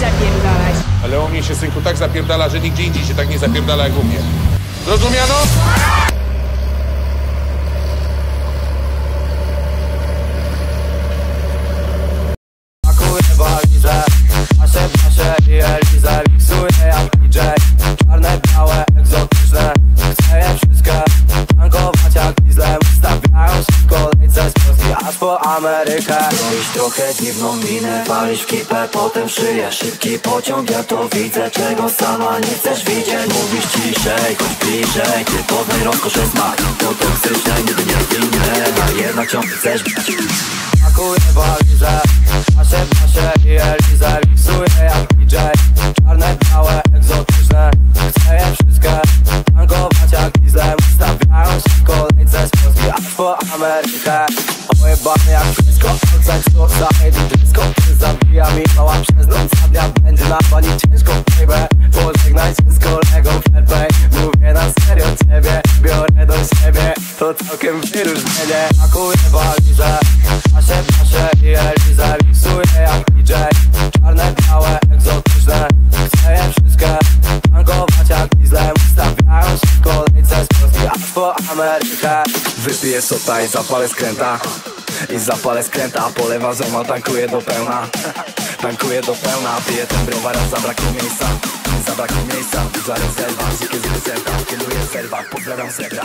zapierdalać. Ale u mnie się synku tak zapierdala, że nigdzie indziej się tak nie zapierdala jak u mnie. Zrozumiano? Amerykę. Robisz trochę dziwną minę, walisz w kipę, potem szyję Szybki pociąg, ja to widzę, czego sama nie chcesz widzieć. Mówisz ciszej, chodź bliżej, ty poznaj rozkosze smak. To toksyczne, nigdy nie winne, a jednak ciągle chcesz brać Pakuję walizę Nasze, nasze i Elizę. Miksuję jak DJ Czarne, białe, egzotyczne. Chcę je wszystkie Tankować jak dieslem Stawiają się w kolejce z Polski aż po Amerykę Ojebany jak wszystko. Co za dysko Zabija mi mała przez noc A dnia będzie napalić ciężko. Baby Pożegnaj się z kolegą fairplay Mówię na serio ciebie Biorę do siebie. To całkiem wyróżnienie. Pakuję walizę Nasze, nasze i Elizę Miksuję jak DJ Czarne, białe, egzotyczne. Chcę je wszystkie Tankować jak dieslem Stawiają się w kolejce z Polski aż po Amerykę Wypiję sota i zapalę skręta I zapalę skręta, a polewa zoma tankuję do pełna. Tankuję do pełna, piję ten browar, aż zabraknie miejsca. Zabraknie miejsca, duża rezerwa, dzikie zwierzęta Kieruję w serwach, pozdrawiam zebra